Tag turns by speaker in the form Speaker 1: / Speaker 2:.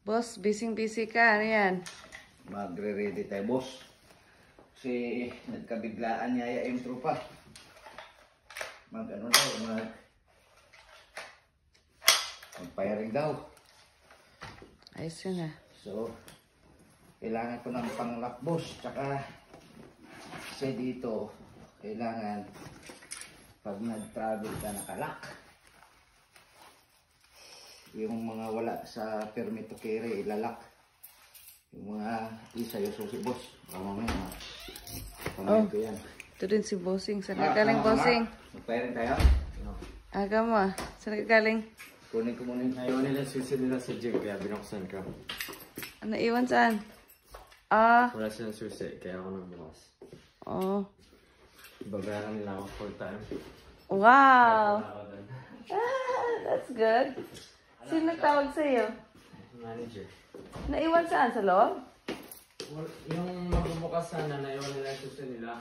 Speaker 1: Boss, busy-busy ka. Ano yan?
Speaker 2: Magre-ready tayo, boss. Kasi nagkabiglaan niya yung tropa. Mag ano daw, mag... Mag-firing daw.
Speaker 1: Ayos yun ah.
Speaker 2: So, kailangan ko ng panglock, boss. Tsaka, kasi dito, kailangan pag nag-travel ka nakalock. Yung mga wala sa permit to carry, ilalak. Yung mga isa yung susi, boss. Baka mamaya, ma. Pamayin ko yan.
Speaker 1: Ito din si Bossing. Saan
Speaker 2: Ah,
Speaker 1: ka galing,
Speaker 2: tama,
Speaker 1: Bossing?
Speaker 2: ma. Mag-firing tayo.
Speaker 1: Aga mo ah. Saan ka galing?
Speaker 2: Kunin ko muna yung
Speaker 3: Ayaw nila susi nila sa gym kaya binuksan ko.
Speaker 1: Ano iwan saan? Ah,
Speaker 3: Wala silang susi kaya ako nagbukas.
Speaker 1: oh.
Speaker 3: Babayaran nila ako full time.
Speaker 1: Wow! Ah, that's good. Sino nagtawag sa'yo?
Speaker 3: Manager.
Speaker 1: Naiwan saan? Sa loob?
Speaker 3: Yung magbubukas sana, naiwan nila yung susi nila.